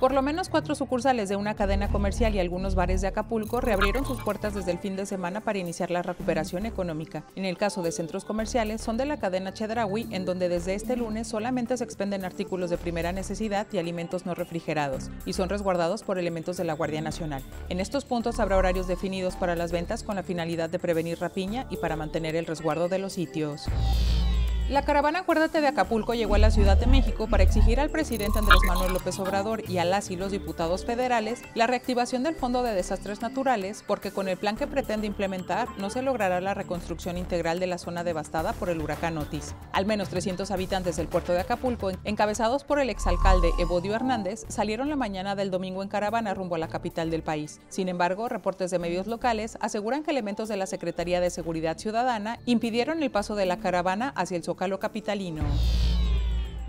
Por lo menos cuatro sucursales de una cadena comercial y algunos bares de Acapulco reabrieron sus puertas desde el fin de semana para iniciar la recuperación económica. En el caso de centros comerciales, son de la cadena Chedraui, en donde desde este lunes solamente se expenden artículos de primera necesidad y alimentos no refrigerados, y son resguardados por elementos de la Guardia Nacional. En estos puntos habrá horarios definidos para las ventas con la finalidad de prevenir rapiña y para mantener el resguardo de los sitios. La caravana Acuérdate de Acapulco llegó a la Ciudad de México para exigir al presidente Andrés Manuel López Obrador y a las y los diputados federales la reactivación del Fondo de Desastres Naturales porque con el plan que pretende implementar no se logrará la reconstrucción integral de la zona devastada por el huracán Otis. Al menos 300 habitantes del puerto de Acapulco, encabezados por el exalcalde Evodio Hernández, salieron la mañana del domingo en caravana rumbo a la capital del país. Sin embargo, reportes de medios locales aseguran que elementos de la Secretaría de Seguridad Ciudadana impidieron el paso de la caravana hacia el Zócalo capitalino.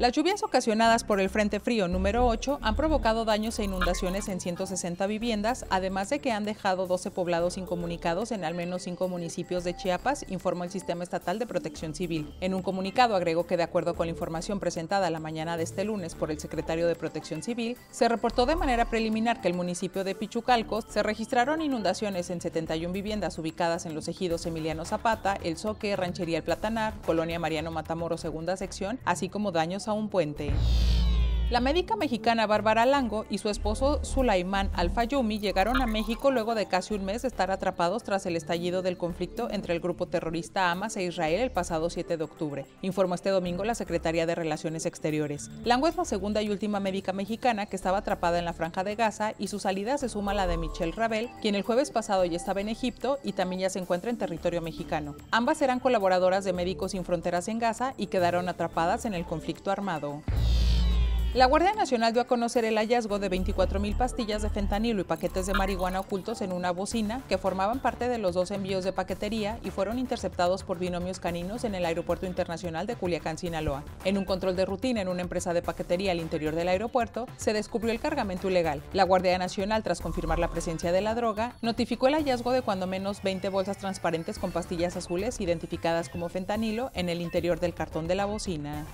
Las lluvias ocasionadas por el Frente Frío número 8 han provocado daños e inundaciones en 160 viviendas, además de que han dejado 12 poblados incomunicados en al menos 5 municipios de Chiapas, informó el Sistema Estatal de Protección Civil. En un comunicado agregó que de acuerdo con la información presentada la mañana de este lunes por el secretario de Protección Civil, se reportó de manera preliminar que el municipio de Pichucalco se registraron inundaciones en 71 viviendas ubicadas en los ejidos Emiliano Zapata, El Soque, Ranchería El Platanar, Colonia Mariano Matamoro, segunda sección, así como daños a un puente. La médica mexicana Bárbara Lango y su esposo Sulaimán Al-Fayumi llegaron a México luego de casi un mes de estar atrapados tras el estallido del conflicto entre el grupo terrorista Hamas e Israel el pasado 7 de octubre, informó este domingo la Secretaría de Relaciones Exteriores. Lango es la segunda y última médica mexicana que estaba atrapada en la franja de Gaza y su salida se suma a la de Michelle Rabel, quien el jueves pasado ya estaba en Egipto y también ya se encuentra en territorio mexicano. Ambas eran colaboradoras de Médicos Sin Fronteras en Gaza y quedaron atrapadas en el conflicto armado. La Guardia Nacional dio a conocer el hallazgo de 24.000 pastillas de fentanilo y paquetes de marihuana ocultos en una bocina que formaban parte de los dos envíos de paquetería y fueron interceptados por binomios caninos en el Aeropuerto Internacional de Culiacán, Sinaloa. En un control de rutina en una empresa de paquetería al interior del aeropuerto, se descubrió el cargamento ilegal. La Guardia Nacional, tras confirmar la presencia de la droga, notificó el hallazgo de cuando menos 20 bolsas transparentes con pastillas azules identificadas como fentanilo en el interior del cartón de la bocina.